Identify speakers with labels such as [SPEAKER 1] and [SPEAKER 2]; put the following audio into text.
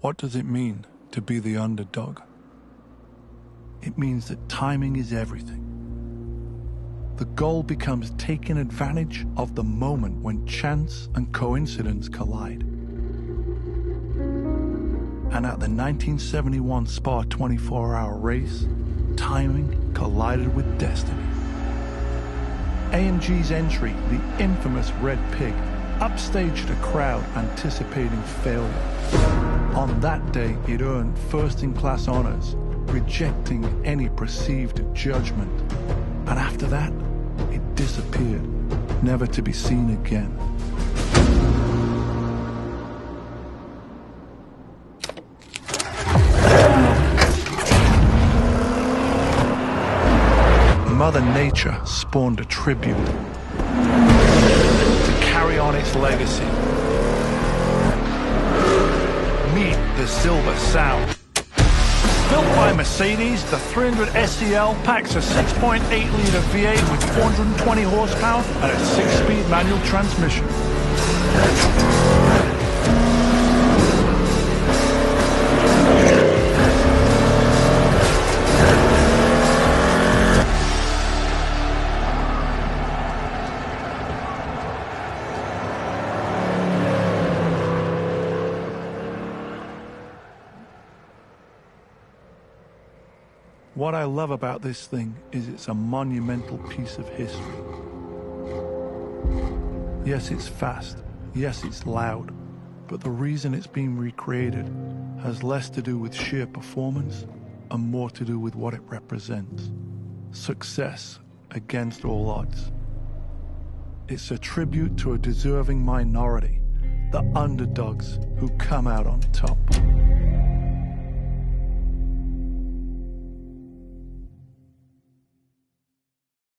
[SPEAKER 1] What does it mean to be the underdog? It means that timing is everything. The goal becomes taking advantage of the moment when chance and coincidence collide. And at the 1971 Spa 24 hour race, timing collided with destiny. AMG's entry, the infamous Red Pig, upstaged a crowd anticipating failure. On that day, it earned first in class honors, rejecting any perceived judgment. And after that, it disappeared, never to be seen again. Mother Nature spawned a tribute legacy. Meet the Silver Sow. Built by Mercedes, the 300 SEL packs a 6.8 litre V8 with 420 horsepower and a 6-speed manual transmission. What I love about this thing is it's a monumental piece of history. Yes, it's fast. Yes, it's loud. But the reason it's being recreated has less to do with sheer performance and more to do with what it represents success against all odds. It's a tribute to a deserving minority, the underdogs who come out on top.